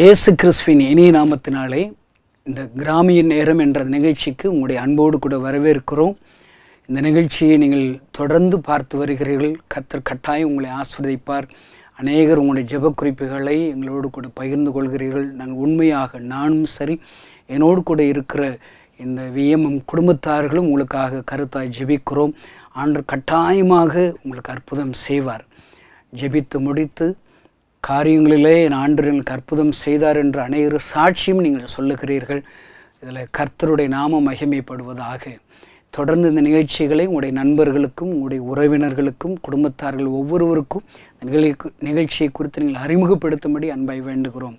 இயேசு கிறிஸ்துவின் இனிய நாமத்தினாலே இந்த கிராமிய நேரம் என்ற நிகழ்ச்சிக்கு உங்களுடைய அன்போடு கூட வரவேற்கிறோம். இந்த நிகழ்ச்சியை நீங்கள் தொடர்ந்து பார்த்து வருகிறீர்கள். கர்த்தர் கட்டாயம் உங்களை ஆஸ்வதிப்பார் அநேகர் உங்களுடைய ஜெப குறிப்புகளை எங்களோடு கூட பகிர்ந்து கொள்கிறீர்கள். நாங்கள் உண்மையாக நானும் சரி என்னோடு கூட இருக்கிற இந்த விஎம்எம் குடும்பத்தார்களும் உங்களுக்காக கருத்தாய் ஜெபிக்கிறோம். ஆண்டு கட்டாயமாக உங்களுக்கு அற்புதம் செய்வார். ஜெபித்து முடித்து காரியங்களிலே என் ஆண்டரின் கற்புதம் செய்தார் என்று அனைவரு சாட்சியும் நீங்கள் சொல்லுகிறீர்கள். இதில் கர்த்தருடைய நாம மகிமைப்படுவதாக. தொடர்ந்து இந்த நிகழ்ச்சிகளை உங்களுடைய நண்பர்களுக்கும் உங்களுடைய உறவினர்களுக்கும் குடும்பத்தார்கள் ஒவ்வொருவருக்கும் நிகழ்ச்சி நிகழ்ச்சியை குறித்து நீங்கள் அறிமுகப்படுத்தும்படி அன்பை வேண்டுகிறோம்.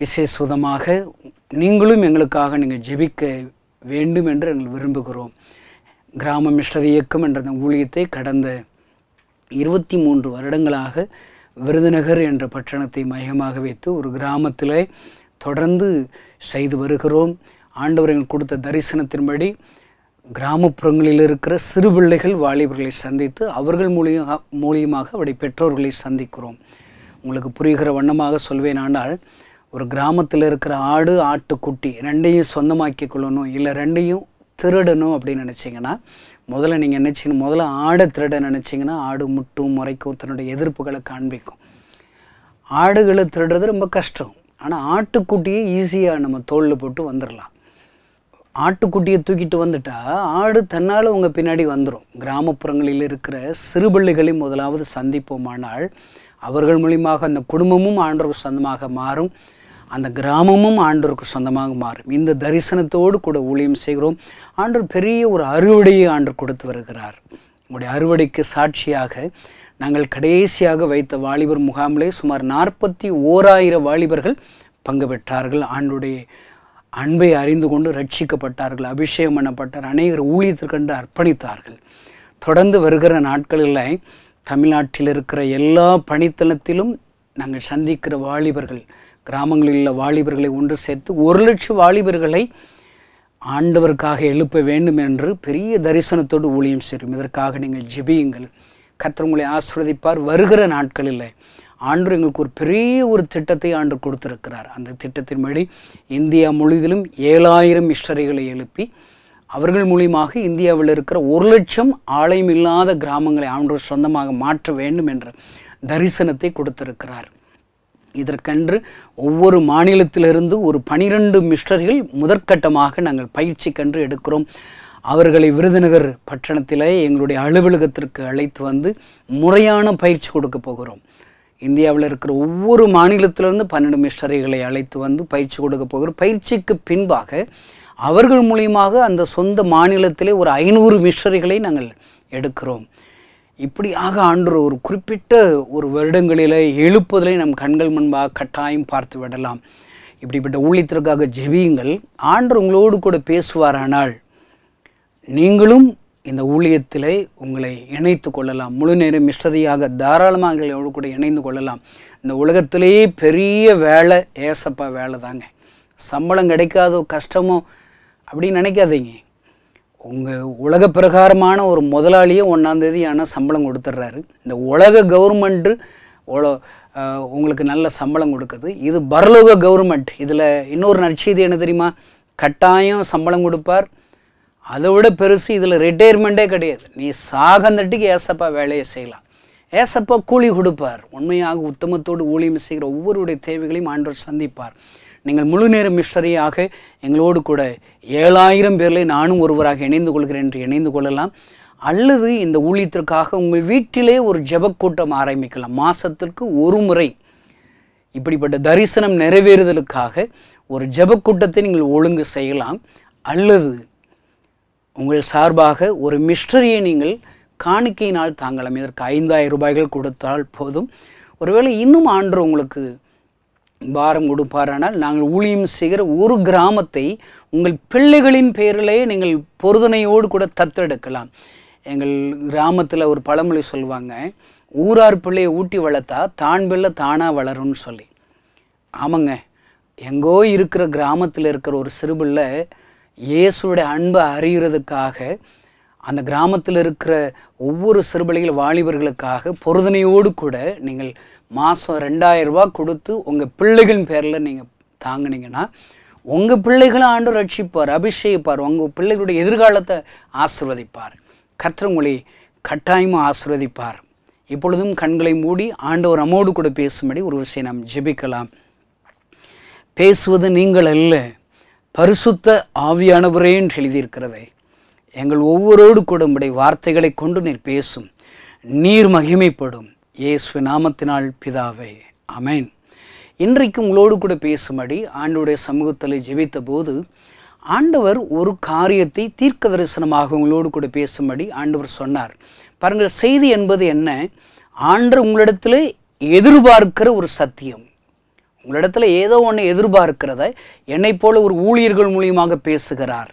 விசேஷமாக நீங்களும் எங்களுக்காக நீங்கள் ஜெபிக்க வேண்டும் என்று நாங்கள் விரும்புகிறோம். கிராம மிஸ்டர் இயக்கம் என்ற அந்த ஊழியத்தை கடந்த இருபத்தி மூன்று வருடங்களாக விருதுநகர் என்ற பட்டணத்தை மையமாக வைத்து ஒரு கிராமத்தில் தொடர்ந்து செய்து வருகிறோம். ஆண்டவர் எங்களுக்கு கொடுத்த தரிசனத்தின்படி கிராமப்புறங்களில் இருக்கிற சிறு பிள்ளைகள் வாலிபர்களை சந்தித்து அவர்கள் மூலியமாக மூலியமாக அவருடைய பெற்றோர்களை சந்திக்கிறோம். உங்களுக்கு புரிகிற வண்ணமாக சொல்வேன் ஆனால் ஒரு கிராமத்தில் இருக்கிற ஆடு ஆட்டுக்குட்டி ரெண்டையும் சொந்தமாக்கி கொள்ளணும் இல்லை ரெண்டையும் திருடணும் அப்படின்னு நினச்சிங்கன்னா முதல்ல நீங்கள் நினச்சிங்க முதல்ல ஆடை திருட நினச்சிங்கன்னா ஆடு முட்டும் முறைக்கும் தன்னுடைய எதிர்ப்புகளை காண்பிக்கும். ஆடுகளை திருடுறது ரொம்ப கஷ்டம். ஆனால் ஆட்டுக்குட்டியை ஈஸியாக நம்ம தோளில் போட்டு வந்துடலாம் ஆட்டுக்குட்டியை தூக்கிட்டு வந்துட்டால் ஆடு தன்னால் உங்கள் பின்னாடி வந்துடும் கிராமப்புறங்களில் இருக்கிற சிறுபிள்ளைகளை முதலாவது சந்திப்போமானால் அவர்கள் மூலியமாக அந்த குடும்பமும் ஆண்டவர் சொந்தமாக மாறும். அந்த கிராமமும் ஆண்டோருக்கு சொந்தமாக மாறும். இந்த தரிசனத்தோடு கூட ஊழியம் செய்கிறோம். ஆண்டவர் பெரிய ஒரு அறுவடையை ஆண்டர் கொடுத்து வருகிறார். உங்களுடைய அறுவடைக்கு சாட்சியாக நாங்கள் கடைசியாக வைத்த வாலிபர் முகாமிலே சுமார் நாற்பத்தி ஓராயிரம் வாலிபர்கள் பங்கு பெற்றார்கள். ஆண்டுடைய அன்பை அறிந்து கொண்டு ரட்சிக்கப்பட்டார்கள் அபிஷேகம் பண்ணப்பட்டார் அநேகர் ஊழியத்திற்கென்று அர்ப்பணித்தார்கள். தொடர்ந்து வருகிற நாட்களில் தமிழ்நாட்டில் இருக்கிற எல்லா பணித்தளத்திலும் நாங்கள் சந்திக்கிற வாலிபர்கள் கிராமங்களில் உள்ள வாலிபர்களை ஒன்று சேர்த்து ஒரு லட்சம் வாலிபர்களை ஆண்டவருக்காக எழுப்ப வேண்டும் என்று பெரிய தரிசனத்தோடு ஊழியம் செய்யும் இதற்காக நீங்கள் ஜெபியுங்கள். கர்த்தர் உங்களை ஆஸ்வதிப்பார் வருகிற நாட்களில் ஆண்டு எங்களுக்கு ஒரு பெரிய ஒரு திட்டத்தை ஆண்டு கொடுத்திருக்கிறார். அந்த திட்டத்தின்படி இந்தியா முழுவதிலும் ஏழாயிரம் மிஸ்டரிகளை எழுப்பி அவர்கள் மூலியமாக இந்தியாவில் இருக்கிற ஒரு லட்சம் ஆலயம் இல்லாத கிராமங்களை ஆண்டவர் சொந்தமாக மாற்ற வேண்டும் என்ற தரிசனத்தை கொடுத்திருக்கிறார். இதற்கென்று ஒவ்வொரு மாநிலத்திலிருந்து ஒரு பனிரெண்டு மிஸ்டர்கள் முதற்கட்டமாக நாங்கள் பயிற்சி கன்று எடுக்கிறோம். அவர்களை விருதுநகர் பட்டணத்தில் எங்களுடைய அலுவலகத்திற்கு அழைத்து வந்து முறையான பயிற்சி கொடுக்க போகிறோம். இந்தியாவில் இருக்கிற ஒவ்வொரு மாநிலத்திலிருந்து பன்னெண்டு மிஸ்டரிகளை அழைத்து வந்து பயிற்சி கொடுக்க போகிறோம். பயிற்சிக்கு பின்பாக அவர்கள் மூலியமாக அந்த சொந்த மாநிலத்திலே ஒரு ஐநூறு மிஸ்டரிகளை நாங்கள் எடுக்கிறோம். இப்படியாக ஆண்டு ஒரு குறிப்பிட்ட ஒரு வருடங்களில் எழுப்புதலை நம் கண்கள் முன்பாக கட்டாயம் பார்த்து விடலாம். இப்படிப்பட்ட ஊழியத்திற்காக ஜெபியுங்கள். ஆண்டு உங்களோடு கூட பேசுவாரானால் நீங்களும் இந்த ஊழியத்தில் உங்களை இணைத்து கொள்ளலாம். முழு நேரம் மிஸ்டரியாக தாராளமாக எங்களோடு கூட இணைந்து கொள்ளலாம். இந்த உலகத்திலேயே பெரிய வேலை ஏசப்பா வேலை தாங்க சம்பளம் கிடைக்காதோ கஷ்டமோ அப்படின்னு நினைக்காதீங்க. உங்கள் உலக பிரகாரமான ஒரு முதலாளியே ஒன்றாந்தேதி ஆனால் சம்பளம் கொடுத்துட்றாரு இந்த உலக கவர்மெண்ட்டு உங்களுக்கு நல்ல சம்பளம் கொடுக்குது. இது பரலோக கவர்மெண்ட் இதில் இன்னொரு நற்செய்தி என்ன தெரியுமா? கட்டாயம் சம்பளம் கொடுப்பார். அதை விட பெருசு இதில் ரிட்டையர்மெண்ட்டே கிடையாது. நீ சாகந்தட்டுக்கு ஏசப்பா வேலையை செய்யலாம். ஏசப்பா கூலி கொடுப்பார். உண்மையாக உத்தமத்தோடு ஊழியம் செய்கிற ஒவ்வொருடைய தேவைகளையும் ஆண்டவர் சந்திப்பார். நீங்கள் முழு நேர மிஸ்டரியாக எங்களோடு கூட ஏழாயிரம் பேரில் நானும் ஒருவராக இணைந்து கொள்கிறேன் என்று இணைந்து கொள்ளலாம். அல்லது இந்த ஊழியத்திற்காக உங்கள் வீட்டிலே ஒரு ஜெபக்கூட்டம் ஆரம்பிக்கலாம். மாதத்திற்கு ஒரு முறை. இப்படிப்பட்ட தரிசனம் நிறைவேறுதலுக்காக ஒரு ஜெபக்கூட்டத்தை நீங்கள் ஒழுங்கு செய்யலாம். அல்லது உங்கள் சார்பாக ஒரு மிஸ்டரியை நீங்கள் காணிக்கையினால் தாங்கலாம். இதற்கு ஐந்தாயிரம் ரூபாய்கள் கொடுத்தால் போதும். ஒருவேளை இன்னும் ஆண்டு உங்களுக்கு பாரம் கொடுப்பாரானால் நாங்கள் ஊழியம் செய்கிற ஒரு கிராமத்தை உங்கள் பிள்ளைகளின் பெயரிலே நீங்கள் பொருதனையோடு கூட தத்தெடுக்கலாம். எங்கள் கிராமத்தில் ஒரு பழமொழி சொல்லுவாங்க ஊரார் பிள்ளையை ஊட்டி வளர்த்தா தான் பிள்ளை தானாக வளரும்னு சொல்லி. ஆமாங்க. எங்கோ இருக்கிற கிராமத்தில் இருக்கிற ஒரு சிறுபிள்ளை இயேசுடைய அன்பை அறிகிறதுக்காக அந்த கிராமத்தில் இருக்கிற ஒவ்வொரு சிறுபலிகள் வாலிபர்களுக்காக பொருதனையோடு கூட நீங்கள் மாதம் ரெண்டாயிரரூபா கொடுத்து உங்கள் பிள்ளைகளின் பேரில் நீங்கள் தாங்கினீங்கன்னா உங்கள் பிள்ளைகளை ஆண்டு ரட்சிப்பார் அபிஷேகிப்பார் உங்கள் பிள்ளைகளுடைய எதிர்காலத்தை ஆசிர்வதிப்பார். கர்த்தர் கட்டாயமாக ஆசிர்வதிப்பார். இப்பொழுதும் கண்களை மூடி ஆண்டவர் நம்மோடு கூட பேசும்படி ஒரு விஷயம் நாம் ஜெபிக்கலாம். பேசுவது நீங்கள் அல்ல பரிசுத்த ஆவியானவரே என்று எழுதியிருக்கிறதே. எங்கள் ஒவ்வொருவரோடு கூட உம்முடைய வார்த்தைகளை கொண்டு நீர் பேசும். நீர் மகிமைப்படும். இயேசு நாமத்தினால் பிதாவே. அமேன் இன்றைக்கு உங்களோடு கூட பேசும்படி ஆண்டுடைய சமூகத்தில் ஜெபித்த போது ஆண்டவர் ஒரு காரியத்தை தீர்க்க தரிசனமாக உங்களோடு கூட பேசும்படி ஆண்டவர் சொன்னார். பாருங்கள் செய்தி என்பது என்ன? ஆண்டு உங்களிடத்தில் எதிர்பார்க்கிற ஒரு சத்தியம். உங்களிடத்தில் ஏதோ ஒன்று எதிர்பார்க்கிறத என்னை போல ஒரு ஊழியர்கள் மூலியமாக பேசுகிறார்.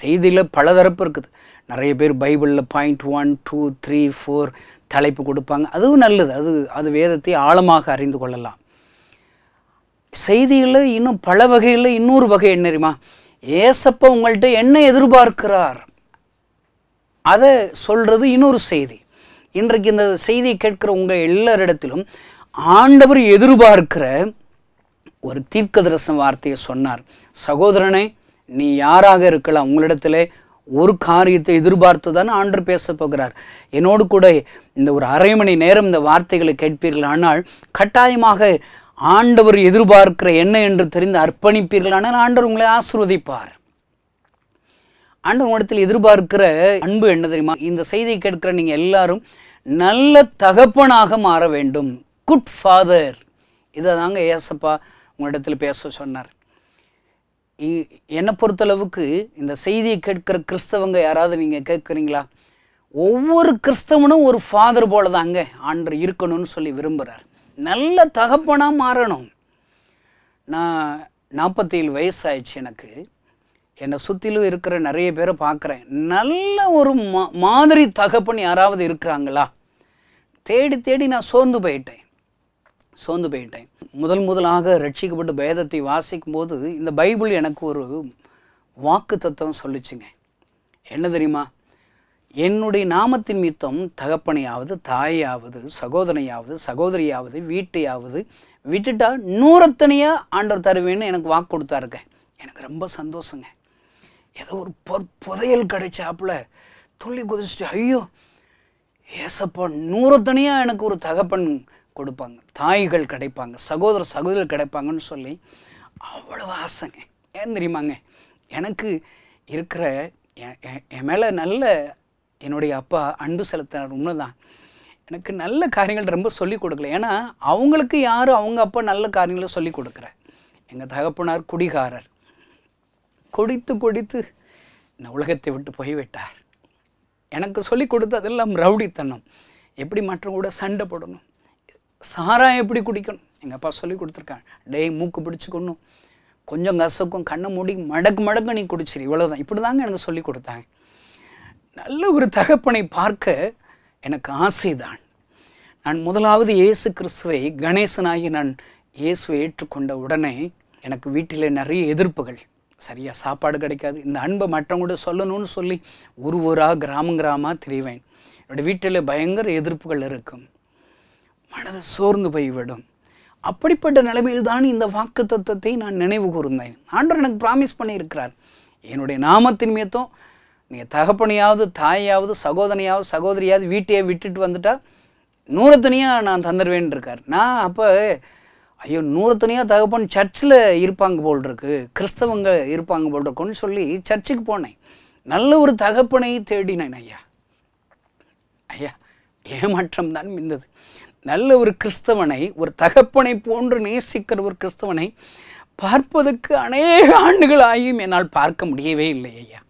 செய்தியில் பலதரப்பு இருக்குது. நிறைய பேர் பைபிளில் point one two three four தலைப்பு கொடுப்பாங்க. அதுவும் நல்லது. அது அது வேதத்தை ஆழமாக அறிந்து கொள்ளலாம். செய்தியில் இன்னும் பல வகையில் இன்னொரு வகை என்ன தெரியுமா? ஏசப்பா உங்கள்கிட்ட என்ன எதிர்பார்க்கிறார்? அதை சொல்கிறது இன்னொரு செய்தி. இன்றைக்கு இந்த செய்தியை கேட்கிற உங்கள் எல்லாரிடத்திலும் ஆண்டவர் எதிர்பார்க்கிற ஒரு தீர்க்கதரிசன வார்த்தையை சொன்னார். சகோதரனை நீ யாராக இருக்கலாம் உங்களிடத்தில் ஒரு காரியத்தை எதிர்பார்த்து தான் ஆண்டு பேச போகிறார். என்னோடு கூட இந்த ஒரு அரை மணி நேரம் இந்த வார்த்தைகளை கேட்பீர்கள் ஆனால் கட்டாயமாக ஆண்டவர் எதிர்பார்க்கிற என்ன என்று தெரிந்து அர்ப்பணிப்பீர்கள் ஆனால் ஆண்டவர் உங்களை ஆசிர்வதிப்பார். ஆண்டவர் உங்களிடத்தில் எதிர்பார்க்கிற அன்பு என்ன தெரியுமா? இந்த செய்தியை கேட்கிற நீங்கள் எல்லாரும் நல்ல தகப்பனாக மாற வேண்டும். குட் ஃபாதர் இதை தாங்க ஏசப்பா உங்களிடத்தில் பேச சொன்னார். என்னை பொறுத்தளவுக்கு இந்த செய்தியை கேட்கிற கிறிஸ்தவங்க யாராவது நீங்கள் கேட்குறீங்களா? ஒவ்வொரு கிறிஸ்தவனும் ஒரு ஃபாதர் போல தாங்க ஆண்டு இருக்கணும்னு சொல்லி விரும்புகிறார் நல்ல தகப்பனாக மாறணும். நான் நாற்பத்தேழு வயசாயிடுச்சு எனக்கு. என்னை சுற்றிலும் இருக்கிற நிறைய பேரை பார்க்குறேன். நல்ல ஒரு மா மாதிரி தகப்பன் யாராவது இருக்கிறாங்களா? தேடி தேடி நான் சோர்ந்து போயிட்டேன். சோர்ந்து போயிட்டேன். முதல் முதலாக ரட்சிக்கப்பட்டு வேதத்தை வாசிக்கும் போது இந்த பைபிள் எனக்கு ஒரு வாக்கு தத்துவம் சொல்லிச்சுங்க. என்ன தெரியுமா? என்னுடைய நாமத்தின் மித்தம் தகப்பனையாவது தாயாவது சகோதரனையாவது சகோதரியாவது வீட்டையாவது விட்டுட்டா நூறத்தனையாக ஆண்டவர் தருவேன்னு எனக்கு வாக்கு கொடுத்தாருங்க. எனக்கு ரொம்ப சந்தோஷங்க. ஏதோ ஒரு பொ புதையல் கிடைச்சாப்புல துள்ளி குதிச்சுட்டு ஐயோ ஏசப்பா நூறத்தனையாக எனக்கு ஒரு தகப்பன் கொடுப்பாங்க. தாய்கள் கிடைப்பாங்க. சகோதர சகோதரர் கிடைப்பாங்கன்னு சொல்லி அவ்வளவு ஆசைங்க. ஏன் தெரியுமாங்க? எனக்கு இருக்கிற என் என்- என் மேலே நல்ல என்னுடைய அப்பா அன்பு செலுத்தினார். உண்மைதான். எனக்கு நல்ல காரியங்கள் ரொம்ப சொல்லிக் கொடுக்கல. ஏன்னா அவங்களுக்கு யாரும் அவங்க அப்பா நல்ல காரியங்களை சொல்லிக் கொடுக்குற? எங்கள் தகப்பனார் குடிகாரர். குடித்து குடித்து இந்த உலகத்தை விட்டு போய்விட்டார். எனக்கு சொல்லி கொடுத்ததெல்லாம் ரவுடித்தனம். எப்படி மற்றவங்க கூட சண்டை போடணும்? சாராயம் எப்படி குடிக்கணும்? எங்கள் அப்பா சொல்லி கொடுத்துருக்காங்க. டேய் மூக்கு பிடிச்சிக்கணும் கொஞ்சம் கசக்கும் கண்ணை மூடி மடக்கு மடக்கு நீ குடிச்சிரு. இவ்வளோதான் இப்படி தாங்க எனக்கு சொல்லி கொடுத்தாங்க. நல்ல ஒரு தகப்பனை பார்க்க எனக்கு ஆசைதான். நான் முதலாவது இயேசு கிறிஸ்துவை கணேசனாகி நான் இயேசுவை ஏற்றுக்கொண்ட உடனே எனக்கு வீட்டில் நிறைய எதிர்ப்புகள். சரியாக சாப்பாடு கிடைக்காது. இந்த அன்பை மற்றவங்க கூட சொல்லணும்னு சொல்லி ஒரு ஊராக கிராமம் கிராமமாக திரிவேன். என்னோடய வீட்டில் பயங்கர எதிர்ப்புகள் இருக்கும். மனது சோர்ந்து போய்விடும். அப்படிப்பட்ட நிலைமையில்தான் இந்த வாக்கு தத்துவத்தை நான் நினைவு கூர்ந்தேன். ஆண்டவர் எனக்கு ப்ராமிஸ் பண்ணியிருக்கிறார். என்னுடைய நாமத்தின் மீத்தம் நீங்கள் தகப்பனையாவது தாயாவது சகோதரனையாவது சகோதரியாவது வீட்டையே விட்டுட்டு வந்துட்டால் நூறத்தனியாக நான் தந்துடுவேன் இருக்கார் நான் அப்போ ஐயோ நூறத்தனியாக தகப்பன் சர்ச்சில் இருப்பாங்க போல் இருக்கு கிறிஸ்தவங்க இருப்பாங்க போல் இருக்குன்னு சொல்லி சர்ச்சுக்கு போனேன். நல்ல ஒரு தகப்பனை தேடினேன் ஐயா. ஐயா ஏமாற்றம் தான் மிந்தது நல்ல ஒரு கிறிஸ்தவனை ஒரு தகப்பனை போன்று நேசிக்கிற ஒரு கிறிஸ்தவனை பார்ப்பதற்கு அநேக ஆண்டுகள் ஆகியும் என்னால் பார்க்க முடியவே இல்லை ஐயா.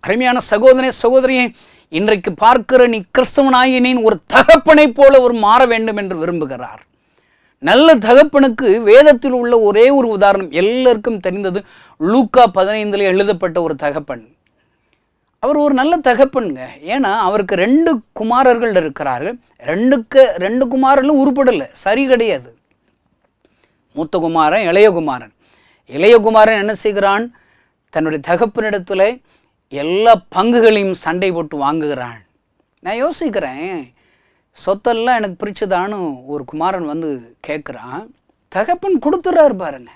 அருமையான சகோதரே சகோதரியே இன்றைக்கு பார்க்கிற நீ கிறிஸ்தவனாயினேன் ஒரு தகப்பனைப் போல ஒரு மாற வேண்டும் என்று விரும்புகிறார். நல்ல தகப்பனுக்கு வேதத்தில் உள்ள ஒரே ஒரு உதாரணம் எல்லாருக்கும் தெரிந்தது. லூக்கா பதினைந்தில் எழுதப்பட்ட ஒரு தகப்பன். அவர் ஒரு நல்ல தகப்பனுங்க. ஏன்னா அவருக்கு ரெண்டு குமாரர்கள் இருக்கிறார்கள். ரெண்டுக்கு ரெண்டு குமாரர்களும் உருப்படலை. சரி கிடையாது. மூத்த குமாரன் இளைய குமாரன். இளைய குமாரன் என்ன செய்கிறான்? தன்னுடைய தகப்பனிடத்தில் எல்லா பங்குகளையும் சண்டை போட்டு வாங்குகிறான். நான் யோசிக்கிறேன். சொத்தெல்லாம் எனக்கு பிரிச்சுதான்னு ஒரு குமாரன் வந்து கேட்குறான். தகப்பன் கொடுத்துட்றாரு பாருங்க.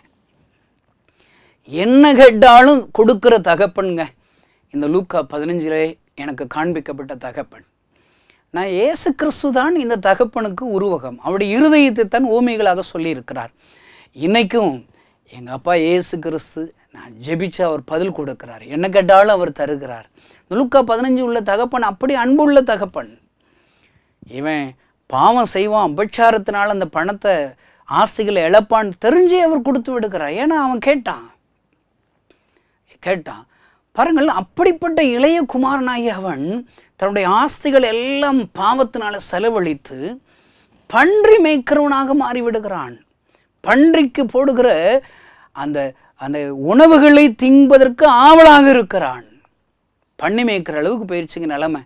என்ன கேட்டாலும் கொடுக்குற தகப்பனுங்க. இந்த லூக்கா பதினஞ்சிலே எனக்கு காண்பிக்கப்பட்ட தகப்பன். நான் ஏசு கிறிஸ்து தான் இந்த தகப்பனுக்கு உருவகம். அவருடைய இருதயத்தை தான் ஓமைகளாக சொல்லியிருக்கிறார். இன்றைக்கும் எங்கள் அப்பா ஏசு கிறிஸ்து நான் ஜெபிச்சு அவர் பதில் கொடுக்கிறார். என்ன கேட்டாலும் அவர் தருகிறார். இந்த லூக்கா பதினஞ்சு உள்ள தகப்பன் அப்படி அன்புள்ள தகப்பன். இவன் பாவம் செய்வான் அபட்சாரத்தினால் அந்த பணத்தை ஆஸ்திகளை இழப்பான்னு தெரிஞ்சே அவர் கொடுத்து விடுகிறார். ஏன்னா அவன் கேட்டான். கேட்டான். பாருங்கள் அப்படிப்பட்ட இளைய குமாரனாகி அவன் தன்னுடைய ஆஸ்திகள் எல்லாம் பாவத்தினால செலவழித்து பன்றி மேய்க்கிறவனாக மாறிவிடுகிறான். பன்றிக்கு போடுகிற அந்த அந்த உணவுகளை தின்பதற்கு ஆவலாக இருக்கிறான். பண்ணி மேய்க்கிற அளவுக்கு போயிடுச்சுங்க நிலைமை.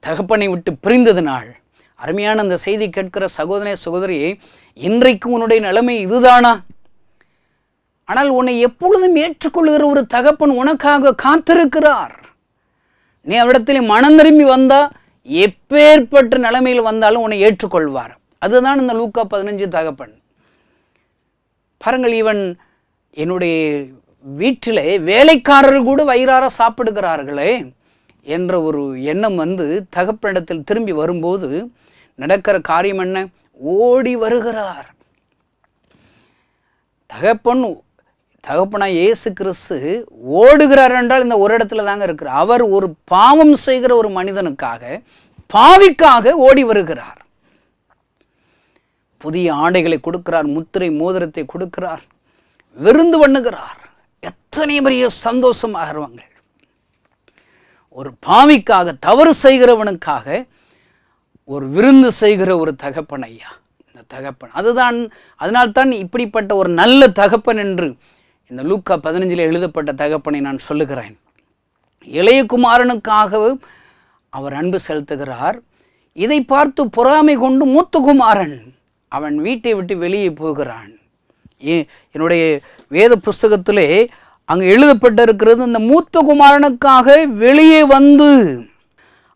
தகப்பனை விட்டு பிரிந்தது நாள். அருமையான அந்த செய்தி கேட்கிற சகோதரே சகோதரி இன்றைக்கு உன்னுடைய நிலைமை இதுதானா? ஆனால் உன்னை எப்பொழுதும் ஏற்றுக்கொள்கிற ஒரு தகப்பன் உனக்காக காத்திருக்கிறார். நீ அவரிடத்தில் மனம் திரும்பி வந்தால் எப்பேற்பட்ட நிலைமையில் வந்தாலும் உன்னை ஏற்றுக்கொள்வார். அதுதான் இந்த லூக்கா பதினஞ்சு தகப்பன். பாருங்கள் இவன் என்னுடைய வீட்டிலே வேலைக்காரர்கள் கூட வயிறார சாப்பிடுகிறார்களே என்ற ஒரு எண்ணம் வந்து தகப்பனிடத்தில் திரும்பி வரும்போது நடக்கிற காரியம் என்ன? ஓடி வருகிறார். தகப்பன் தகப்பனா இயேசு கிறிஸ்து ஓடுகிறார் என்றால் இந்த ஒரு இடத்துல தாங்க இருக்கிறார் அவர் ஒரு பாவம் செய்கிற ஒரு மனிதனுக்காக பாவிக்காக ஓடி வருகிறார். புதிய ஆடைகளை கொடுக்கிறார் முத்திரை மோதிரத்தை கொடுக்கிறார் விருந்து பண்ணுகிறார். எத்தனை பெரிய சந்தோஷமாகிறவங்க ஒரு பாவிக்காக தவறு செய்கிறவனுக்காக ஒரு விருந்து செய்கிற ஒரு தகப்பன் ஐயா. இந்த தகப்பன் அதுதான் அதனால்தான் இப்படிப்பட்ட ஒரு நல்ல தகப்பன் என்று இந்த லூக்கா பதினஞ்சில் எழுதப்பட்ட தகப்பனை நான் சொல்லுகிறேன். இளைய குமாரனுக்காகவும் அவர் அன்பு செலுத்துகிறார். இதை பார்த்து பொறாமை கொண்டு மூத்த குமாரன் அவன் வீட்டை விட்டு வெளியே போகிறான். ஏ என்னுடைய வேத புஸ்தகத்திலே அங்கே எழுதப்பட்டிருக்கிறது இந்த மூத்த குமாரனுக்காக வெளியே வந்து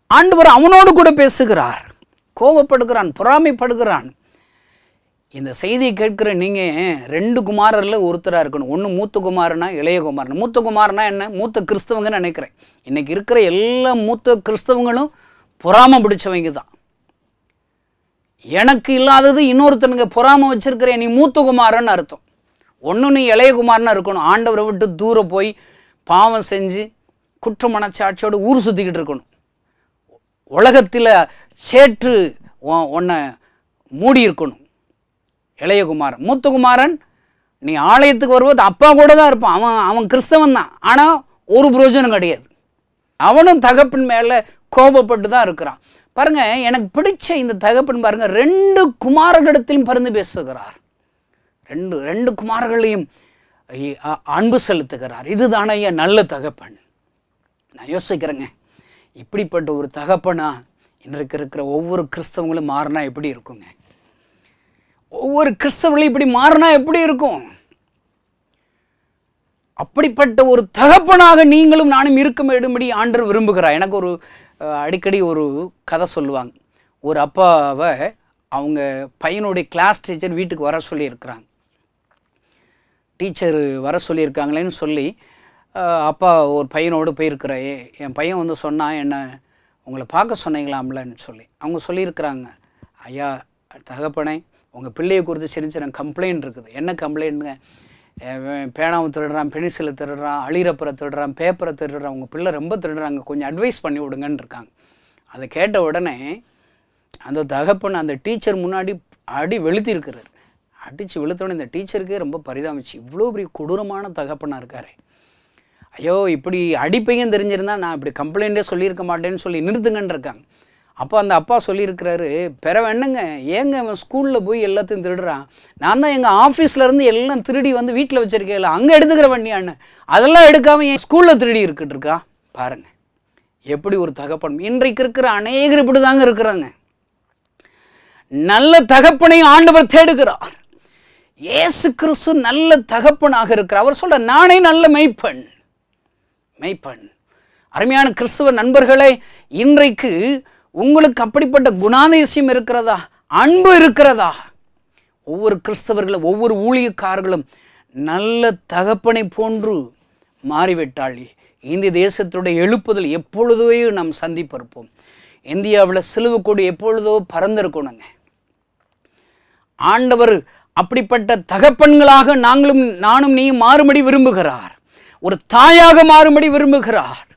ஆண்டவர் அவனோடு கூட பேசுகிறார். கோபப்படுகிறான் பொறாமைப்படுகிறான். இந்த செய்தியை கேட்குற நீங்கள் ரெண்டு குமாரரில் ஒருத்தராக இருக்கணும். ஒன்று மூத்த குமாரனா இளைய குமாரன்? மூத்த குமாரனா என்ன? மூத்த கிறிஸ்தவங்கன்னு நினைக்கிறேன். இன்றைக்கி இருக்கிற எல்லா மூத்த கிறிஸ்தவங்களும் பொறாமை பிடிச்சவங்க தான். எனக்கு இல்லாதது இன்னொருத்தனுங்க பொறாமை வச்சிருக்கிற நீ மூத்த குமாரன்னு அர்த்தம். ஒன்று நீ இளையகுமாரனாக இருக்கணும். ஆண்டவரை விட்டு தூரம் போய் பாவம் செஞ்சு குற்ற மனச்சாட்சியோடு ஊர் சுற்றிக்கிட்டு இருக்கணும். உலகத்தில் சேற்று உன்னை மூடி இருக்கணும் இளையகுமாரன் மூத்தகுமாரன் நீ ஆலயத்துக்கு வருவது அப்பா கூட தான் இருப்பான். அவன் அவன் கிறிஸ்தவன் தான். ஆனால் ஒரு புரோஜனம் கிடையாது. அவனும் தகப்பின் மேலே கோபப்பட்டு தான் இருக்கிறான். பாருங்க எனக்கு பிடிச்ச இந்த தகப்பன் பாருங்க ரெண்டு குமாரர்களிடத்திலும் பருந்து பேசுகிறார். ரெண்டு ரெண்டு குமாரர்களையும் அன்பு செலுத்துகிறார். இதுதானே ஐயா நல்ல தகப்பன். நான் யோசிக்கிறேங்க. இப்படிப்பட்ட ஒரு தகப்பனா இன்றைக்கு இருக்கிற ஒவ்வொரு கிறிஸ்தவங்களும் மாறினா எப்படி இருக்குங்க? ஒவ்வொரு கிறிஸ்தவர்களும் இப்படி மாறினா எப்படி இருக்கும்? அப்படிப்பட்ட ஒரு தகப்பனாக நீங்களும் நானும் இருக்க வேண்டும்படி ஆண்டர் விரும்புகிறார். எனக்கு ஒரு அடிக்கடி ஒரு கதை சொல்லுவாங்க. ஒரு அப்பாவை அவங்க பையனுடைய கிளாஸ் டீச்சர் வீட்டுக்கு வர சொல்லியிருக்கிறாங்க. டீச்சர் வர சொல்லியிருக்காங்களேன்னு சொல்லி அப்பா ஒரு பையனோடு போயிருக்கிறாயே. என் பையன் வந்து சொன்னான் என்னை உங்களை பார்க்க சொன்னீங்களாம்லன்னு சொல்லி. அவங்க சொல்லியிருக்கிறாங்க. ஐயா தகப்பனே உங்கள் பிள்ளையை குறித்து சின்ன சின்ன கம்ப்ளைண்ட் இருக்குது. என்ன கம்ப்ளைண்ட்டுங்க பேனாவை திருடுறான் பென்சிலை திருடுறான் அழிரப்பரை திருடுறான் பேப்பரை திருடுறான். உங்கள் பிள்ளை ரொம்ப திருடுறாங்க. கொஞ்சம் அட்வைஸ் பண்ணி விடுங்கன்னு இருக்காங்க. அதை கேட்ட உடனே அந்த தகப்பன் அந்த டீச்சர் முன்னாடி அடி வெளுத்திருக்கிறார். அடித்து வெளுத்தோடனே இந்த டீச்சருக்கே ரொம்ப பரிதாமிச்சு இவ்வளோ பெரிய கொடூரமான தகப்பனாக இருக்கார். ஐயோ இப்படி அடிப்பையும் தெரிஞ்சிருந்தா நான் இப்படி கம்ப்ளைண்ட்டே சொல்லியிருக்க மாட்டேன்னு சொல்லி நிறுத்துங்கன்னு இருக்காங்க. அப்போ அந்த அப்பா சொல்லியிருக்கிறாரு பிற என்னங்க? ஏங்க அவன் ஸ்கூலில் போய் எல்லாத்தையும் திருடுறான்? நான் தான் எங்கள் ஆஃபீஸ்லேருந்து எல்லாம் திருடி வந்து வீட்டில் வச்சிருக்கேன் அங்கே எடுத்துக்கிற வண்டியான்னு அதெல்லாம் எடுக்காமல் என் ஸ்கூலில் திருடி இருக்கிட்டு இருக்கா? பாருங்கள் எப்படி ஒரு தகப்பன். இன்றைக்கு இருக்கிற அநேகர் இப்படி தாங்க இருக்கிறாங்க. நல்ல தகப்பனை ஆண்டவர் தேடுகிறார். இயேசு கிறிஸ்து நல்ல தகப்பனாக இருக்கிறார். அவர் சொல்ற நானே நல்ல மெய்ப்பெண். மெய்ப்பன் அருமையான கிறிஸ்துவ நண்பர்களே இன்றைக்கு உங்களுக்கு அப்படிப்பட்ட குணாதிசயம் இருக்கிறதா? அன்பு இருக்கிறதா? ஒவ்வொரு கிறிஸ்தவர்களும் ஒவ்வொரு ஊழியக்காரர்களும் நல்ல தகப்பனை போன்று மாறிவிட்டாள். இந்திய தேசத்துடைய எழுப்புதல் எப்பொழுதோ நாம் சந்திப்பிருப்போம் இந்தியாவில் சிலுவை கொடி எப்பொழுதோ பறந்திருக்கணுங்க. ஆண்டவர் அப்படிப்பட்ட தகப்பன்களாக நாங்களும் நானும் நீ மாறுபடி விரும்புகிறார். ஒரு தாயாக மாறுபடி விரும்புகிறார்.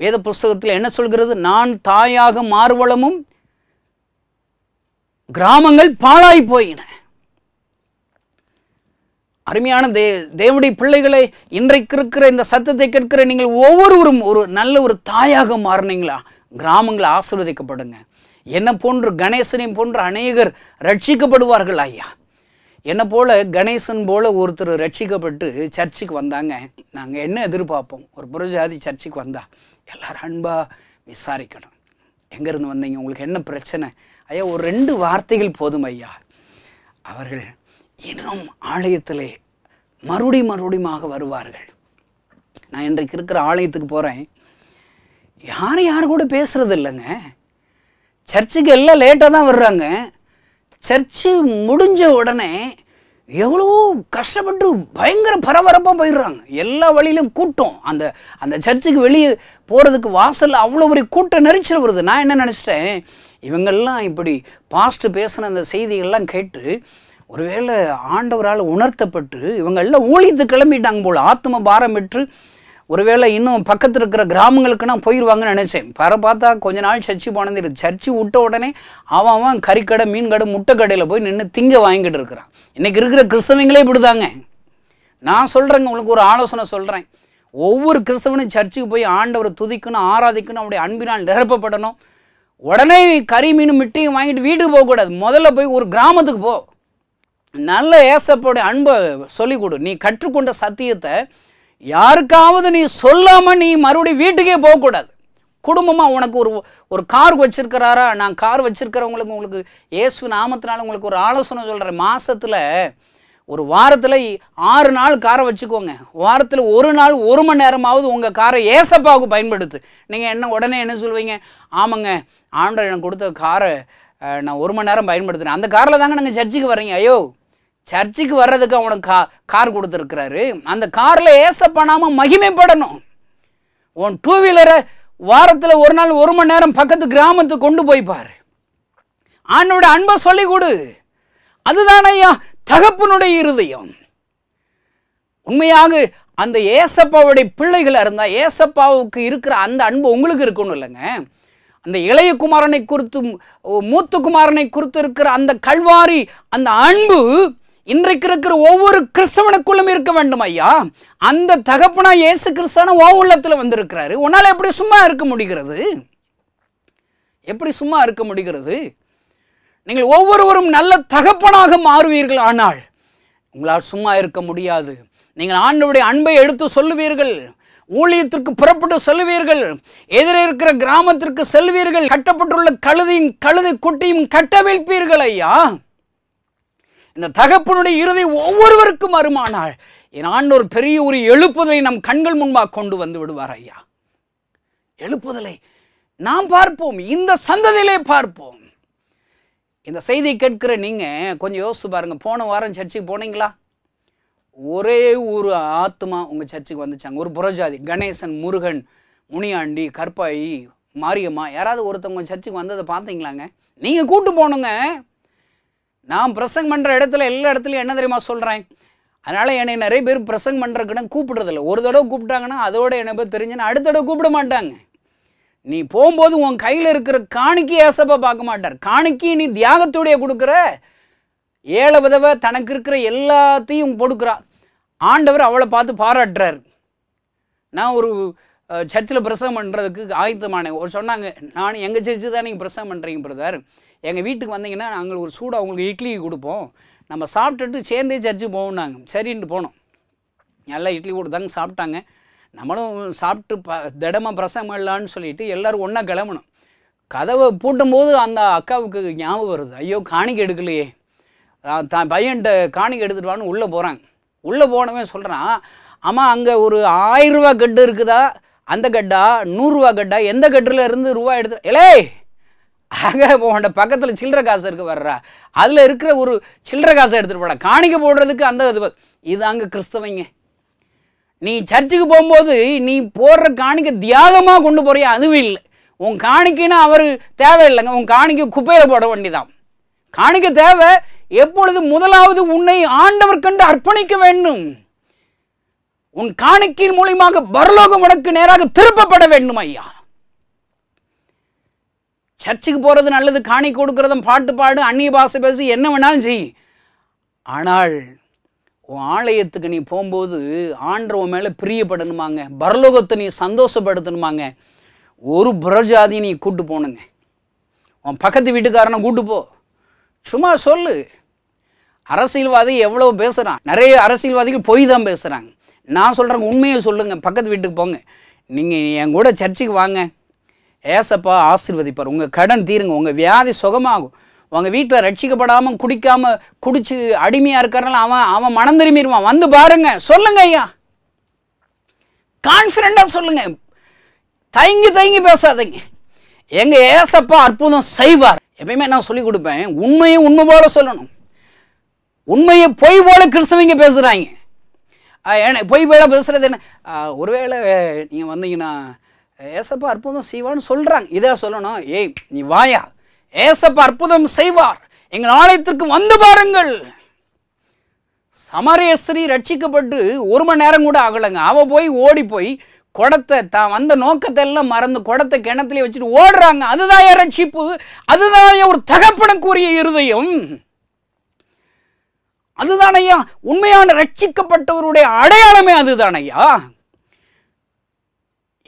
வேத புஸ்தகத்தில் என்ன சொல்கிறது? நான் தாயாக மார்வளமும் கிராமங்கள் பாழாய் போயின. அருமையான தே தேவடைய பிள்ளைகளை இன்றைக்கு இருக்கிற இந்த சத்தத்தை கேட்கிற நீங்கள் ஒவ்வொருவரும் ஒரு நல்ல ஒரு தாயாக மாறினீங்களா? கிராமங்கள் ஆசிர்வதிக்கப்படுங்க. என்ன போன்று கணேசனை போன்று அநேகர் ரட்சிக்கப்படுவார்கள் ஐயா. என்னை போல் கணேசன் போல் ஒருத்தர் ரட்சிக்கப்பட்டு சர்ச்சுக்கு வந்தாங்க. நாங்கள் என்ன எதிர்பார்ப்போம்? ஒரு புரஜாதி சர்ச்சுக்கு வந்தா எல்லோரும் அன்பாக விசாரிக்கணும். எங்கேருந்து வந்தீங்க? உங்களுக்கு என்ன பிரச்சனை? ஐயா ஒரு ரெண்டு வார்த்தைகள் போதும் ஐயா. அவர்கள் இன்னும் ஆலயத்திலே மறுபடி மறுபடியுமாக வருவார்கள். நான் இன்றைக்கு இருக்கிற ஆலயத்துக்கு போகிறேன் யார் யார் கூட பேசுகிறது இல்லைங்க. சர்ச்சுக்கு எல்லாம் லேட்டாக தான் வர்றாங்க. சர்ச்சு முடிஞ்ச உடனே எவ்வளோ கஷ்டப்பட்டு பயங்கர பரபரப்பாக போயிடுறாங்க. எல்லா வழியிலும் கூட்டம். அந்த அந்த சர்ச்சுக்கு வெளியே போகிறதுக்கு வாசலில் அவ்வளோ ஒரு கூட்டம் நெரிச்சல் வருது. நான் என்ன நினச்சிட்டேன்? இவங்கெல்லாம் இப்படி பாஸ்ட்டு பேசின அந்த செய்திகள்லாம் கேட்டு ஒருவேளை ஆண்டவரால் உணர்த்தப்பட்டு இவங்க எல்லாம் கிளம்பிட்டாங்க போல். ஆத்ம பாரம் பெற்று ஒருவேளை இன்னும் பக்கத்தில் இருக்கிற கிராமங்களுக்கு நான் போயிடுவாங்கன்னு நினச்சேன். பர பார்த்தா கொஞ்ச நாள் சர்ச்சு போனது இருக்கு சர்ச்சு விட்ட உடனே அவன் அவன் கறிக்கடை மீன் கடை முட்டை கடையில் போய் நின்று திங்க வாங்கிட்டு இருக்கிறான். இன்றைக்கி இருக்கிற கிறிஸ்தவங்களே இப்படிதாங்க. நான் சொல்கிறேங்க உங்களுக்கு ஒரு ஆலோசனை சொல்கிறேன் ஒவ்வொரு கிறிஸ்தவனும் சர்ச்சுக்கு போய் ஆண்டவரை துதிக்கணும் ஆராதிக்கணும் அவருடைய அன்பினால் நிரப்பப்படணும். உடனே கறி மீன் மிட்டையும் வாங்கிட்டு வீட்டுக்கு போகக்கூடாது. முதல்ல போய் ஒரு கிராமத்துக்கு போ. நல்ல ஏசப்போடைய அன்பை சொல்லிக் கொடு. நீ கற்றுக்கொண்ட சத்தியத்தை யாருக்காவது நீ சொல்லாமல் நீ மறுபடியும் வீட்டுக்கே போகக்கூடாது. குடும்பமாக உனக்கு ஒரு ஒரு கார் வச்சுருக்கிறாரா? நான் கார் வச்சுருக்கிறவங்களுக்கு உங்களுக்கு இயேசு நாமத்தினால உங்களுக்கு ஒரு ஆலோசனை சொல்கிறேன் மாதத்தில் ஒரு வாரத்தில் ஆறு நாள் காரை வச்சுக்கோங்க. வாரத்தில் ஒரு நாள் ஒரு மணி நேரமாவது உங்கள் காரை ஏசப்பாவுக்கு பயன்படுத்து. நீங்கள் என்ன உடனே என்ன சொல்லுவீங்க ஆமாங்க ஆண்டர் எனக்கு கொடுத்த காரை நான் ஒரு மணி நேரம் பயன்படுத்துகிறேன் அந்த காரில் தாங்க நாங்கள் சர்ச்சுக்கு வரீங்க ஐயோ சர்ச்சுக்கு வர்றதுக்கு அவனுக்கு கா கார் கொடுத்துருக்குறாரு. அந்த காரில் ஏசப்படாமல் மகிமைப்படணும். உன் டூ வீலரை வாரத்தில் ஒரு நாள் ஒரு மணி நேரம் பக்கத்து கிராமத்துக்கு கொண்டு போய் ஆண்டோட அன்பை சொல்லி கொடு. அதுதான் ஐயா தகப்பனுடைய இருதயம். உண்மையாக அந்த ஏசப்பாவுடைய பிள்ளைகளாக இருந்தால் ஏசப்பாவுக்கு இருக்கிற அந்த அன்பு உங்களுக்கு இருக்கணும் இல்லைங்க. அந்த இளைய குமாரனை குறித்து மூத்த குமாரனை குறித்து இருக்கிற அந்த கல்வாரி அந்த அன்பு இன்றைக்கு இருக்கிற ஒவ்வொரு கிறிஸ்தவனுக்குள்ளும் இருக்க வேண்டும் ஐயா. அந்த தகப்பனா இயேசு கிறிஸ்தான ஓ உள்ளத்தில் வந்திருக்கிறாரு. உன்னால் எப்படி சும்மா இருக்க முடிகிறது? எப்படி சும்மா இருக்க முடிகிறது? நீங்கள் ஒவ்வொருவரும் நல்ல தகப்பனாக மாறுவீர்கள் ஆனால் உங்களால் சும்மா இருக்க முடியாது. நீங்கள் ஆண்டவுடைய அன்பை எடுத்து சொல்லுவீர்கள். ஊழியத்திற்கு புறப்பட்டு செல்வீர்கள் எதிரே இருக்கிற கிராமத்திற்கு செல்வீர்கள். கட்டப்பட்டுள்ள கழுதையும் கழுதை குட்டியும் கட்டவிழ்ப்பீர்கள் ஐயா. இந்த தகப்பனுடைய இறுதி ஒவ்வொருவருக்கும் வருமானால் என் ஆண்டோர் பெரிய ஒரு எழுப்புதலை நம் கண்கள் முன்பாக கொண்டு வந்து விடுவார் ஐயா. எழுப்புதலை நாம் பார்ப்போம் இந்த சந்ததியிலே பார்ப்போம். இந்த செய்தியை கேட்கிற நீங்கள் கொஞ்சம் யோசிச்சு பாருங்க போன வாரம் சர்ச்சுக்கு போனீங்களா? ஒரே ஒரு ஆத்மா உங்கள் சர்ச்சுக்கு வந்துச்சாங்க. ஒரு புறஜாதி கணேசன் முருகன் முனியாண்டி கற்பாயி மாரியம்மா யாராவது ஒருத்தவங்க சர்ச்சுக்கு வந்ததை பார்த்தீங்களாங்க? நீங்கள் கூட்டு போகணுங்க. நான் பிரசங்கம் பண்ணுற இடத்துல எல்லா இடத்துலையும் என்ன தெரியுமா சொல்கிறேன் அதனால் என்னை நிறைய பேர் பிரசங்கம் பண்ணுறதுக்குன்னு கூப்பிடுறதில்ல. ஒரு தடவை கூப்பிட்டாங்கன்னா அதோட என்னை பேர் தெரிஞ்சுன்னா அடுத்த தடவை கூப்பிட மாட்டாங்க. நீ போகும்போது உன் கையில் இருக்கிற காணிக்கை ஏசப்பா பார்க்க மாட்டார். காணிக்கை நீ தியாகத்தோடைய கொடுக்குற. ஏழை விதவை தனக்கு இருக்கிற எல்லாத்தையும் கொடுக்குறா. ஆண்டவர் அவளை பார்த்து பாராட்டுறார். நான் ஒரு சர்ச்சில் பிரசவம் பண்ணுறதுக்கு ஆயத்தமானேன். ஒரு சொன்னாங்க நான் எங்கள் சர்ச்சு தான் நீங்கள் பிரசவம் பண்ணுறீங்க பிரதர்? எங்கள் வீட்டுக்கு வந்தீங்கன்னா நாங்கள் ஒரு சூடாக உங்களுக்கு இட்லி கொடுப்போம். நம்ம சாப்பிட்டுட்டு சேர்ந்தே சர்ச்சு போவோம்னாங்க. சரின்ட்டு போனோம். நல்லா இட்லி கொடுத்தாங்க சாப்பிட்டாங்க. நம்மளும் சாப்பிட்டு ப திடமாக பிரசவம் இல்லான்னு சொல்லிட்டு எல்லோரும் ஒன்றா கிளம்பணும் கதவை பூட்டும்போது அந்த அக்காவுக்கு ஞாபகம் வருது. ஐயோ காணிக்கை எடுக்கலையே. தான் பையன்கிட்ட காணிக்கை எடுத்துகிட்டு வான்னு உள்ளே போகிறாங்க உள்ளே போனவன் சொல்கிறான் அம்மா அங்கே ஒரு ஆயிரம் ரூபா கட்டு இருக்குதா? அந்த கட்டா? நூறுரூவா கட்டா? எந்த கட்டில் இருந்து ரூபா எடுத்து எலே அங்கே உன்ட பக்கத்தில் சில்லற காசு இருக்கு வர்றா. அதில் இருக்கிற ஒரு சில்லற காசை எடுத்துகிட்டு போடா. காணிக்க போடுறதுக்கு அந்த இது இது அங்கே கிறிஸ்தவங்க. நீ சர்ச்சுக்கு போகும்போது நீ போடுற காணிக்க தியாகமாக கொண்டு போறியா? அதுவும் இல்லை. உன் காணிக்கைன்னு அவர் தேவையில்லைங்க. உன் காணிக்கை குப்பையில் போட வேண்டிதான் காணிக்க தேவை எப்பொழுது முதலாவது உன்னை ஆண்டவர் கண்டு அர்ப்பணிக்க வேண்டும். உன் காணிக்கையின் மூலியமாக பரலோகம் உனக்கு நேராக திருப்பப்பட வேண்டும் ஐயா சர்ச்சுக்கு போகிறது நல்லது காணி கொடுக்குறதும் பாட்டு பாடு அந்நிய பாசை பேசி என்ன வேணாலும் செய். ஆனால் உன் ஆலயத்துக்கு நீ போகும்போது ஆண்டவன் மேலே பிரியப்படணுமாங்க பரலோகத்தை நீ சந்தோஷப்படுத்தணுமாங்க. ஒரு புறஜாதி நீ கூட்டு போகணுங்க. உன் பக்கத்து வீட்டுக்காரனை கூட்டு போ. சும்மா சொல்லு. அரசியல்வாதி எவ்வளோ பேசுகிறான் நிறைய அரசியல்வாதிகள் பொய் தான் பேசுகிறாங்க நான் சொல்கிறேங்க உண்மையை சொல்லுங்கள் பக்கத்து வீட்டுக்கு போங்க. நீங்கள் என் கூட சர்ச்சுக்கு வாங்க. ஏசப்பா ஆசிர்வதிப்பார். உங்கள் கடன் தீருங்க உங்கள் வியாதி சுகமாகும். உங்கள் வீட்டில் ரட்சிக்கப்படாமல் குடிக்காமல் குடிச்சு அடிமையாக இருக்கிறனால அவன் அவன் மனம் திரும்பிடுவான். வந்து பாருங்க சொல்லுங்க ஐயா. கான்ஃபிடெண்ட்டாக சொல்லுங்க. தயங்கி தயங்கி பேசாதீங்க. எங்கள் ஏசப்பா அற்புதம் செய்வார். எப்பயுமே நான் சொல்லிக் கொடுப்பேன். உண்மையை உண்மை போல சொல்லணும். உண்மையை பொய் போல கிறிஸ்தவங்க பேசுகிறாங்க ஏன்னா பொய் போல பேசுகிறது என்ன? ஒருவேளை நீங்கள் வந்தீங்கன்னா ஏசப்பா அற்புதம் செய்வான்னு சொல்கிறாங்க இதை சொல்லணும். ஏய் நீ வாயா. ஏசப்பா அற்புதம் செய்வார். எங்கள் ஆலயத்திற்கு வந்து பாருங்கள். சமரிய ஸ்திரீ ரட்சிக்கப்பட்டு ஒரு மணி நேரம் கூட ஆகலைங்க. அவள் போய் ஓடி போய் குடத்தை தான் வந்த நோக்கத்தை எல்லாம் மறந்து குடத்தை கிணத்துல வச்சுட்டு ஓடுறாங்க. அதுதான் என் ரட்சிப்பு. அதுதான் என் ஒரு தகப்பனுக்குரிய இருதயம். அதுதானையா உண்மையான ரட்சிக்கப்பட்டவருடைய அடையாளமே அதுதானையா ஐயா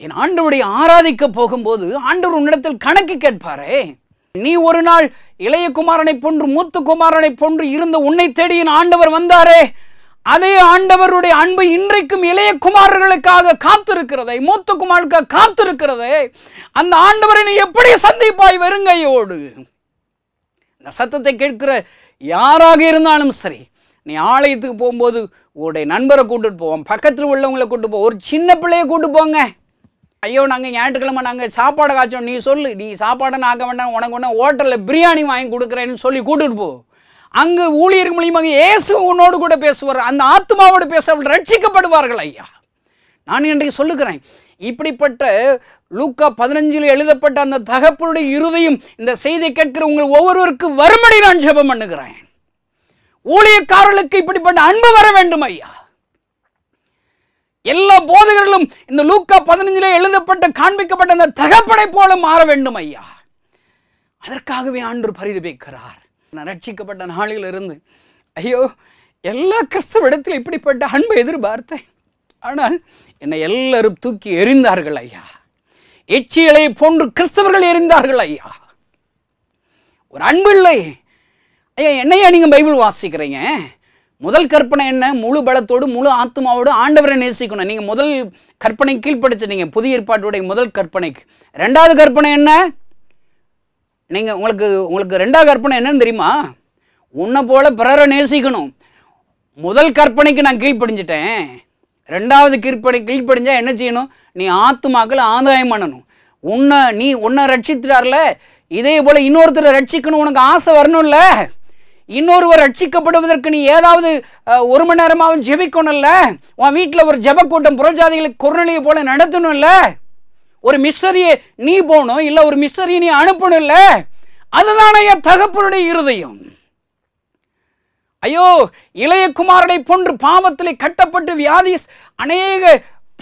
என் ஆண்டவருடைய ஆராதிக்க போகும்போது ஆண்டவர் உன்னிடத்தில் கணக்கு கேட்பாரே. நீ ஒரு நாள் இளைய குமாரனை போன்று மூத்த குமாரனை போன்று இருந்த உன்னை தேடி என் ஆண்டவர் வந்தாரே. அதே ஆண்டவருடைய அன்பு இன்றைக்கும் இளைய குமாரர்களுக்காக காத்திருக்கிறதை மூத்த குமாரனுக்காக காத்திருக்கிறதே அந்த ஆண்டவரை நீ எப்படி சந்திப்பாய் வெறுங்கையோடு? இந்த சத்தத்தை கேட்கிற யாராக இருந்தாலும் சரி நீ ஆலயத்துக்கு போகும்போது உன்னுடைய நண்பரை கூட்டிட்டு போவோம் பக்கத்தில் உள்ளவங்களை கூட்டு போவோம் ஒரு சின்ன பிள்ளையை கூட்டு போங்க. ஐயோ நாங்கள் ஞாயிற்றுக்கிழமை நாங்கள் சாப்பாடை காய்ச்சோம். நீ சொல்லு. நீ சாப்பாடை நாக்க வேண்டாம் உனக்கு ஒன்று ஹோட்டலில் பிரியாணி வாங்கி கொடுக்குறேன்னு சொல்லி கூட்டுட்டு போ. அங்கு ஊழியர் மூலியமாக இயேசு உன்னோடு கூட பேசுவார். அந்த ஆத்மாவோடு பேச அவள் ரட்சிக்கப்படுவார்கள் ஐயா. நான் இன்றைக்கு சொல்லுகிறேன். இப்படிப்பட்ட லூக்கா பதினஞ்சில் எழுதப்பட்ட அந்த தகப்பனுடைய இருதையும் இந்த செய்தி கேட்கிற உங்கள் ஒவ்வொருவருக்கு வரும்படி நான் ஜெபம் பண்ணுகிறேன். ஊழியக்காரர்களுக்கு இப்படிப்பட்ட அன்பு வர வேண்டும் ஐயா. எல்லா போதகர்களும் இந்த லூக்கா பதினஞ்சில் எழுதப்பட்ட காண்பிக்கப்பட்ட அந்த தகப்பனை போல மாற வேண்டும் ஐயா. அதற்காகவே ஆண்டு பரிதபிக்கிறார். நான் ரட்சிக்கப்பட்ட நாளில் இருந்து ஐயோ எல்லா கிறிஸ்தவ இப்படிப்பட்ட அன்பை எதிர்பார்த்தேன். ஆனால் என்னை எல்லாரும் தூக்கி எறிந்தார்கள் ஐயா. எச்சிகளை போன்று கிறிஸ்தவர்கள் எறிந்தார்கள் ஐயா. ஒரு அன்பு இல்லை. ஐயா என்னையா நீங்கள் பைபிள் வாசிக்கிறீங்க? முதல் கற்பனை என்ன? முழு பலத்தோடு முழு ஆத்மாவோடு ஆண்டவரை நேசிக்கணும். நீங்கள் முதல் கற்பனை கீழ்ப்படுத்தினீங்க புதிய ஏற்பாட்டுடைய முதல் கற்பனைக்கு ரெண்டாவது கற்பனை என்ன? நீங்கள் உங்களுக்கு உங்களுக்கு ரெண்டாவது கற்பனை என்னன்னு தெரியுமா? உன்னை போல பிறரை நேசிக்கணும். முதல் கற்பனைக்கு நான் கீழ்ப்படிஞ்சிட்டேன். ரெண்டாவது கீழ்ப்படி கீழ்ப்படிஞ்சால் என்ன செய்யணும்? நீ ஆத்துமாக்களை ஆதாயம் பண்ணணும். உன்னை நீ உன்னை ரட்சித்துட்டார்ல? இதே போல் இன்னொருத்தரை ரட்சிக்கணும் உனக்கு ஆசை வரணும்ல? இன்னொருவர் ரட்சிக்கப்படுவதற்கு நீ ஏதாவது ஒரு மணி நேரமாகவும் ஜெபிக்கணும்ல? உன் வீட்டில் ஒரு ஜப கூட்டம் புறஜாதிகளுக்கு குரலியை போல நடத்தணும்ல? ஒரு மிஸ்டரியை நீ போகணும் இல்லை ஒரு மிஸ்டரியை நீ அனுப்பணும்ல? அதுதானே என் தகப்பனுடைய இருதயம். ஐயோ இளைய குமாரனை போன்று பாவத்தில் கட்டப்பட்டு வியாதி அநேக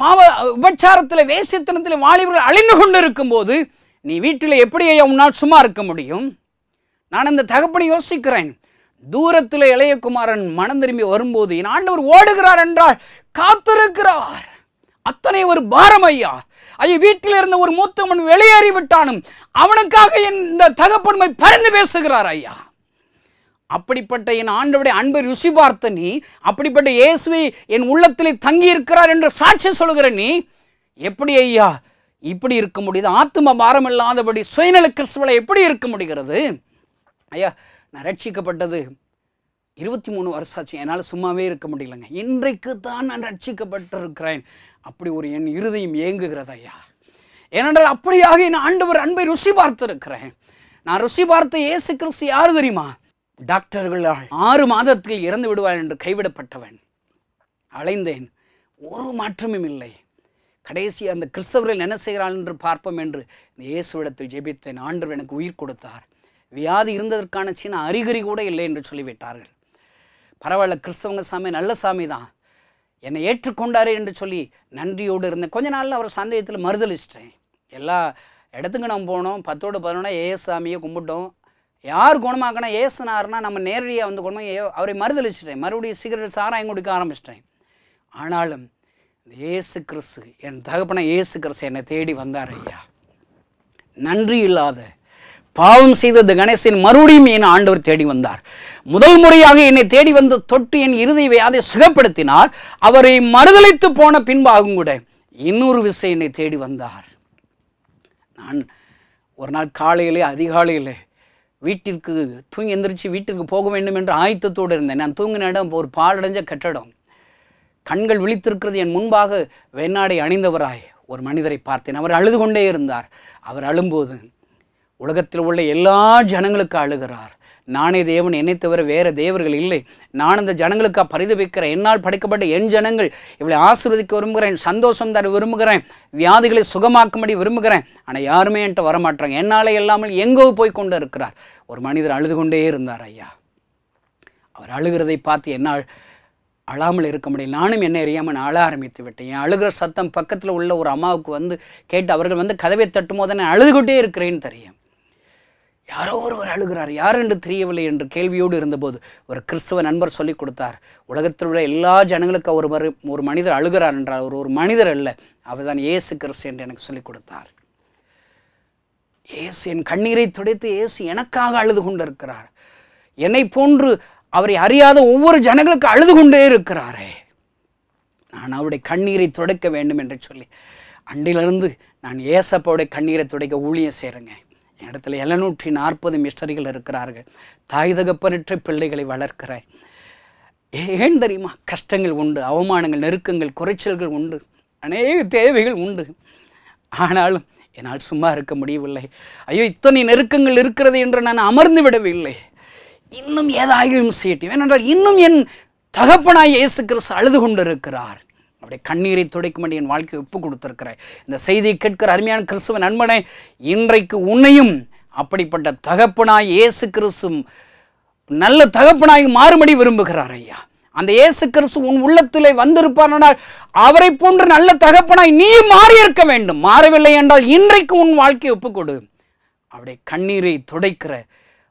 பாவ உபச்சாரத்தில் வேசித்தனத்தில் வாலிபர்கள் அழிந்து கொண்டு இருக்கும்போது நீ வீட்டில் எப்படி ஐயா உன்னால் சும்மா இருக்க முடியும்? நான் இந்த தகப்பனை யோசிக்கிறேன். தூரத்தில் இளையகுமாரன் மனம் திரும்பி வரும்போது என் ஆண்டவர் ஓடுகிறார் என்றால் காத்திருக்கிறார். அத்தனை ஒரு பாரம் ஐயா. ஐயா வீட்டில் இருந்த ஒரு மூத்தவன் வெளியேறி விட்டானும் அவனுக்காக என் இந்த தகப்பன்மை பறந்து பேசுகிறார் ஐயா. அப்படிப்பட்ட என் ஆண்டவுடைய அன்பை ருசி பார்த்த நீ அப்படிப்பட்ட இயேசுவை என் உள்ளத்திலே தங்கி இருக்கிறார் என்று சாட்சி சொல்கிற நீ எப்படி ஐயா இப்படி இருக்க முடியுது? ஆத்ம பாரம் இல்லாதபடி சுயநல கிறிஸ்துவலை எப்படி இருக்க முடிகிறது? ஐயா நான் ரட்சிக்கப்பட்டது இருபத்தி மூணு வருஷம் ஆச்சு என்னால் சும்மாவே இருக்க முடியலங்க. இன்றைக்கு தான் நான் ரட்சிக்கப்பட்டிருக்கிறேன். அப்படி ஒரு என் இருதயம் ஏங்குகிறது ஐயா. ஏனென்றால் அப்படியாக என் ஆண்டவர் அன்பை ருசி பார்த்திருக்கிறேன். நான் ருசி பார்த்த இயேசு கிறிஸ்து யார் தெரியுமா? டாக்டர்களால் ஆறு மாதத்தில் இறந்து விடுவார் என்று கைவிடப்பட்டவன். அலைந்தேன். ஒரு மாற்றமும் இல்லை. கடைசி அந்த கிறிஸ்தவர்கள் என்ன செய்கிறாள் என்று பார்ப்போம் என்று இந்த இயேசுவிடத்தில் ஜெபித்தேன். ஆண்டவர் எனக்கு உயிர் கொடுத்தார். வியாதி இருந்ததற்கான சின்ன அறிகுறி கூட இல்லை என்று சொல்லிவிட்டார்கள். பரவாயில்ல கிறிஸ்தவங்க சாமி நல்ல சாமி தான். என்னை ஏற்றுக்கொண்டாரே என்று சொல்லி நன்றியோடு இருந்தேன். கொஞ்ச நாளில் அவர் சந்தேகத்தில் மறுதளிச்சிட்டேன் எல்லா இடத்துக்கு நம்ம போனோம். பத்தோடு பதினொன்னா ஏஎஸ் சாமியை கும்பிட்டோம். யார் குணமாக்கினா ஏசுனாருன்னா நம்ம நேரடியாக வந்து குணமாக ஏ அவரை மறுதளிச்சிட்டேன் மறுபடியும் சிகரெட் சாராயம் குடிக்க ஆரம்பிச்சிட்டேன். ஆனாலும் ஏசு கிறிஸ்து என் தகப்பன இயேசு கிறிஸ்து என்னை தேடி வந்தார் ஐயா. நன்றி இல்லாத பாவம் செய்த இந்த கணேசன் மறுபடியும் என் ஆண்டவர் தேடி வந்தார். முதல் முறையாக என்னை தேடி வந்து தொட்டு என் இறுதி வியாதை சுகப்படுத்தினார். அவரை மறுதளித்து போன பின்பாகும் கூட இன்னொரு விஷயம் என்னை தேடி வந்தார். நான் ஒரு நாள் காலையிலே அதிகாலையிலே வீட்டிற்கு தூங்கி எந்திரிச்சு வீட்டிற்கு போக வேண்டும் என்ற ஆயத்தத்தோடு இருந்தேன். நான் தூங்கின இடம் ஒரு பாலடைஞ்ச கட்டடம். கண்கள் விழித்திருக்கிறது. என் முன்பாக வெண்ணாடை அணிந்தவராய் ஒரு மனிதரை பார்த்தேன். அவர் அழுது கொண்டே இருந்தார். அவர் அழும்போது உலகத்தில் உள்ள எல்லா ஜனங்களுக்கு அழுகிறார். நானே தேவன் என்னை தவிர வேறு தேவர்கள் இல்லை. நான் இந்த ஜனங்களுக்காக பரிதவிக்கிறேன் என்னால் படைக்கப்பட்ட என் ஜனங்கள் இவளை ஆசீர்வதிக்க விரும்புகிறேன் சந்தோஷம் தர விரும்புகிறேன் வியாதிகளை சுகமாக்கும்படி விரும்புகிறேன். ஆனால் யாருமே என்கிட்ட வரமாட்டாங்க என்னால் இல்லாமல் எங்கோ போய் கொண்டு இருக்கிறார். ஒரு மனிதர் அழுது கொண்டே இருந்தார் ஐயா. அவர் அழுகிறதை பார்த்து என்னால் அழாமல் இருக்க முடியல. நானும் என்ன அறியாமல் நான் அழ ஆரம்பித்து விட்டேன். என் அழுகிற சத்தம் பக்கத்தில் உள்ள ஒரு அம்மாவுக்கு வந்து கேட்டு அவர்கள் வந்து கதவை தட்டும் போது நான் அழுதுகிட்டே இருக்கிறேன்னு தெரியும். யாரோ ஒருவர் அழுகிறார். யார் என்று தெரியவில்லை என்று கேள்வியோடு இருந்தபோது ஒரு கிறிஸ்தவ நண்பர் சொல்லிக் கொடுத்தார். உலகத்தில் உள்ள எல்லா ஜனங்களுக்கும் ஒரு மறு ஒரு மனிதர் அழுகிறார் என்றார் ஒரு ஒரு மனிதர் அல்ல. அவர் தான் இயேசு கிறிஸ்து என்று எனக்கு சொல்லிக் கொடுத்தார். இயேசு என் கண்ணீரை துடைத்து இயேசு எனக்காக அழுது கொண்டிருக்கிறார். என்னை போன்று அவரை அறியாத ஒவ்வொரு ஜனங்களுக்கு அழுது கொண்டே இருக்கிறாரே. நான் அவருடைய கண்ணீரை துடைக்க வேண்டும் என்று சொல்லி அண்டிலிருந்து நான் ஏசப்பாவுடைய கண்ணீரை துடைக்க ஊழியம் செய்கிறேங்க. இடத்துல எழுநூற்றி நாற்பது மிஸ்டரிகள் இருக்கிறார்கள். தாய் தகப்பனற்ற பிள்ளைகளை வளர்க்கிறேன் ஏன் தெரியுமா? கஷ்டங்கள் உண்டு அவமானங்கள் நெருக்கங்கள் குறைச்சல்கள் உண்டு அநேக தேவைகள் உண்டு. ஆனாலும் என்னால் சும்மா இருக்க முடியவில்லை. ஐயோ இத்தனை நெருக்கங்கள் இருக்கிறது என்று நான் அமர்ந்து விடவில்லை. இன்னும் ஏதாயும் செய்யட்டும். ஏனென்றால் இன்னும் என் தகப்பனாய் இயேசு கிறிஸ்து அழுது கொண்டிருக்கிறார். அப்படியே கண்ணீரை துடைக்கும்படி என் வாழ்க்கையை ஒப்பு கொடுத்திருக்கிறார் இந்த செய்தியை கேட்கிற அருமையான கிறிஸ்துவ நண்பனே இன்றைக்கு உன்னையும் அப்படிப்பட்ட தகப்பனாய் இயேசு கிறிஸ்தும் நல்ல தகப்பனாய் மாறுபடி விரும்புகிறார் ஐயா. அந்த இயேசு கிறிஸ்து உன் உள்ளத்திலே வந்திருப்பானால் அவரை போன்று நல்ல தகப்பனாய் நீ மாறி இருக்க வேண்டும். மாறவில்லை என்றால் இன்றைக்கு உன் வாழ்க்கையை ஒப்புக்கொடு அப்படியே கண்ணீரை துடைக்கிற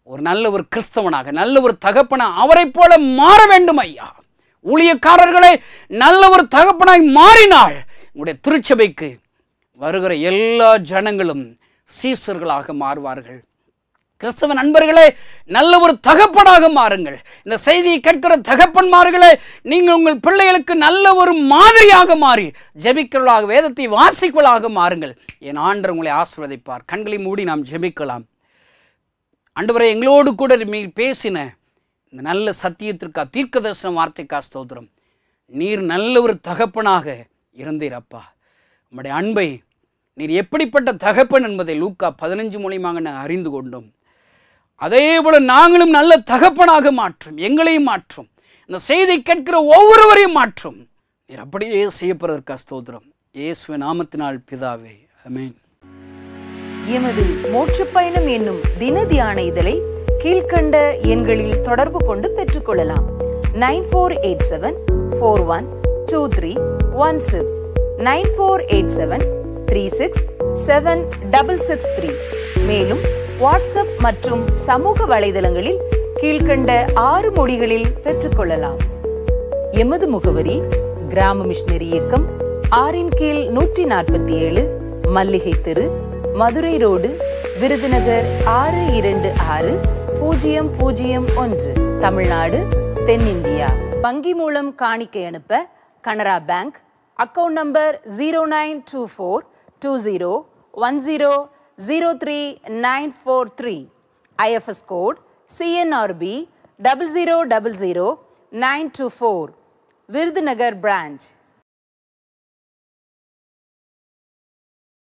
ஒரு நல்ல ஒரு கிறிஸ்தவனாக நல்ல ஒரு தகப்பனா அவரைப் போல மாற வேண்டும் ஐயா. ஊழியக்காரர்களே நல்ல ஒரு தகப்பனாய் மாறினாள். உங்களுடைய திருச்சபைக்கு வருகிற எல்லா ஜனங்களும் சீசர்களாக மாறுவார்கள். கிறிஸ்தவ நண்பர்களே நல்ல ஒரு தகப்பனாக மாறுங்கள். இந்த செய்தியை கேட்கிற தகப்பன்மார்களே நீங்கள் உங்கள் பிள்ளைகளுக்கு நல்ல ஒரு மாதிரியாக மாறி ஜெபிக்கலாக வேதத்தை வாசிக்கலாக மாறுங்கள். என் ஆண்டர் உங்களை ஆசிர்வதிப்பார். கண்களை மூடி நாம் ஜெபிக்கலாம். ஆண்டவரை எங்களோடு கூட நீ பேசின இந்த நல்ல சத்தியத்திற்கா தீர்க்க தரிசன வார்த்தைக்கா ஸ்தோத்திரம். நீர் நல்ல ஒரு தகப்பனாக இருந்தீர் அப்பா. உம்முடைய அன்பை நீர் எப்படிப்பட்ட தகப்பன் என்பதை லூக்கா பதினஞ்சு மூலியமாக நாங்கள் அறிந்து கொண்டோம். அதே போல் நாங்களும் நல்ல தகப்பனாக மாற்றும் எங்களையும் மாற்றும். இந்த செய்தி கேட்கிற ஒவ்வொருவரையும் மாற்றும். நீர் அப்படியே செய்யப்படுவதற்கா ஸ்தோத்திரம். இயேசுவ நாமத்தினால் பிதாவே அமேன் எமது மோட்ச பயணம் என்னும் தின தியான இதழை கீழ்கண்ட எண்களில் தொடர்பு கொண்டு பெற்றுக்கொள்ளலாம். Nine four eight seven four one two three one six. Nine four eight seven three six seven double six three. மேலும் வாட்ஸ்அப் மற்றும் சமூக வலைதளங்களில் கீழ்கண்ட ஆறு மொழிகளில் பெற்றுக்கொள்ளலாம். எமது முகவரி கிராம மிஷினரி இயக்கம் ஆறின் கீழ் நூற்றி நாற்பத்தி ஏழு மல்லிகை தெரு மதுரை ரோடு விருதுநகர் ஆறு இரண்டு ஆறு பூஜ்ஜியம் பூஜ்ஜியம் ஒன்று தமிழ்நாடு தென்னிந்தியா. வங்கி மூலம் காணிக்கை அனுப்ப Canara bank account number zero nine two four two zero one zero zero three nine four three. IFS code CNRB double zero double zero nine two four. Virudhunagar branch.